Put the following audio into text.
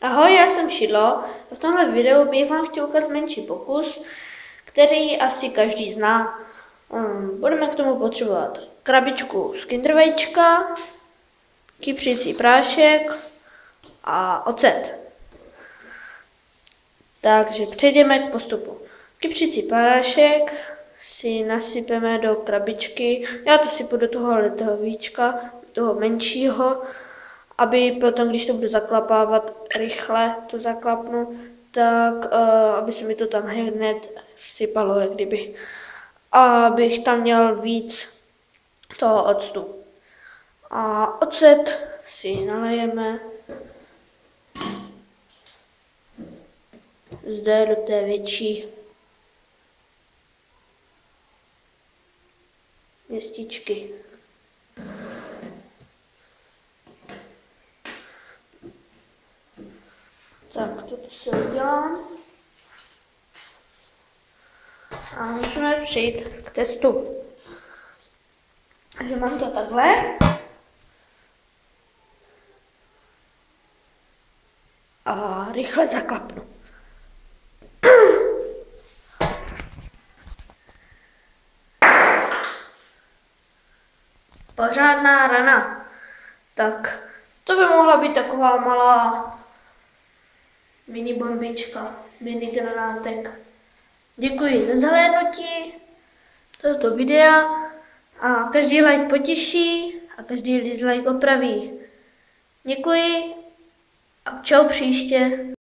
Ahoj, já jsem Šidlo a v tomhle videu bych vám chtěl ukázat menší pokus, který asi každý zná. Um, budeme k tomu potřebovat krabičku z kindervejčka, kypřící prášek a ocet. Takže přejdeme k postupu. Kypřící prášek si nasypeme do krabičky, já to sypu do toho ledovýčka, toho menšího, aby potom, když to budu zaklapávat rychle, to zaklapnu, tak uh, aby se mi to tam hned sypalo, jak kdyby. A abych tam měl víc toho octu. A ocet si nalejeme zde do té větší městičky. Tak, toto si udělám. A můžeme přijít k testu. Takže mám to takhle. A rychle zaklapnu. Pořádná rana. Tak to by mohla být taková malá mini bombička, mini granátek. Děkuji za zhlédnutí tohoto videa a každý like potěší a každý dislike opraví. Děkuji a čau příště.